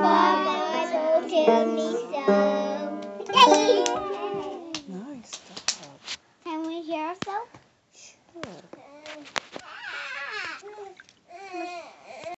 far.